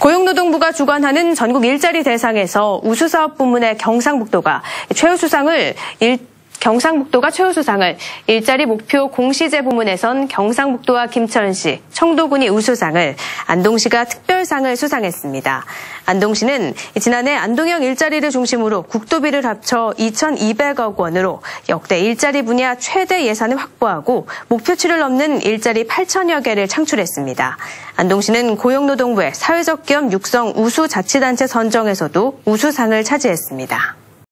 고용노동부가 주관하는 전국 일자리 대상에서 우수사업 부문의 경상북도가 최우수상을 일, 경상북도가 최우수상을 일자리 목표 공시제 부문에선 경상북도와 김천시, 청도군이 우수상을, 안동시가 특별상을 수상했습니다. 안동시는 지난해 안동형 일자리를 중심으로 국도비를 합쳐 2,200억 원으로 역대 일자리 분야 최대 예산을 확보하고 목표치를 넘는 일자리 8천여 개를 창출했습니다. 안동시는 고용노동부의 사회적 기업 육성 우수 자치단체 선정에서도 우수상을 차지했습니다.